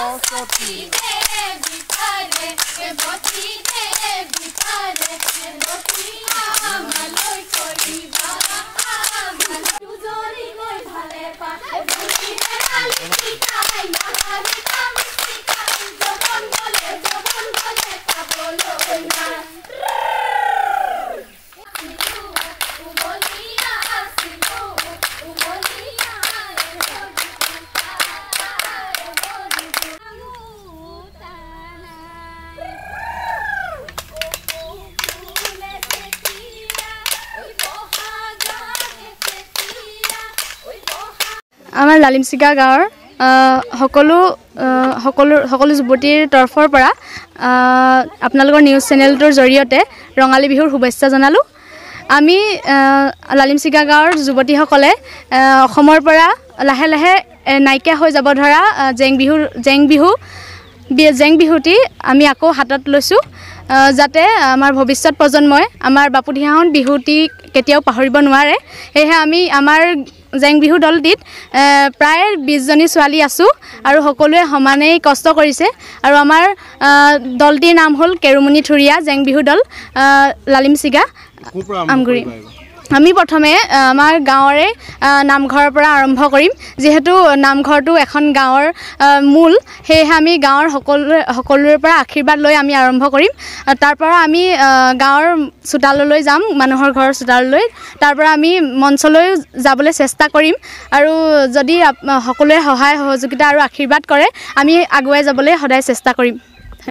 Oh, so cute. আমাৰ লালিমচিগা গাঁৱৰ সকলো সকলো সকলো যুৱতীৰ তৰফৰ পৰা আপোনালোকৰ নিউজ চেনেলটোৰ জৰিয়তে ৰঙালী বিহুৰ শুভেচ্ছা জনালোঁ। আমি আহ, লালিমচিগা গাঁৱৰ যুৱতীসকলে অসমৰ পৰা লাহে লাহে নাইকিয়া হৈ যাব ধৰা জেং বিহুৰ জেং বিহু জেং বিহুটি আমি আকৌ হাতত লৈছোঁ যাতে আমাৰ ভৱিষ্যত প্ৰজন্মই আমাৰ বাপুদিহাহন বিহুটি কেতিয়াও পাহৰিব নোৱাৰে। সেয়েহে আমি আমাৰ জেং বিহু দলটিত প্ৰায় বিছজনী ছোৱালী আছোঁ আৰু সকলোৱে সমানেই কষ্ট কৰিছে আৰু আমাৰ দলটিৰ নাম হ'ল কেৰুমণি থুৰীয়া জেং বিহু দল লালিমচিগা আমগুৰি? আমি প্ৰথমে আমাৰ গাঁৱৰে নামঘৰৰ পৰা আৰম্ভ কৰিম। যিহেতু নামঘৰটো এখন গাঁৱৰ মূল সেয়েহে আমি গাঁৱৰ সকলোৰে সকলোৰে পৰা আশীৰ্বাদ লৈ আমি আৰম্ভ কৰিম। তাৰ পৰা আমি গাঁৱৰ চোতাললৈ যাম মানুহৰ ঘৰৰ চোতাললৈ। তাৰ পৰা আমি মঞ্চলৈ যাবলৈ চেষ্টা কৰিম। আৰু যদি সকলোৱে সহায় সহযোগিতা আৰু আশীৰ্বাদ কৰে আমি আগুৱাই যাবলৈ সদায় চেষ্টা কৰিম।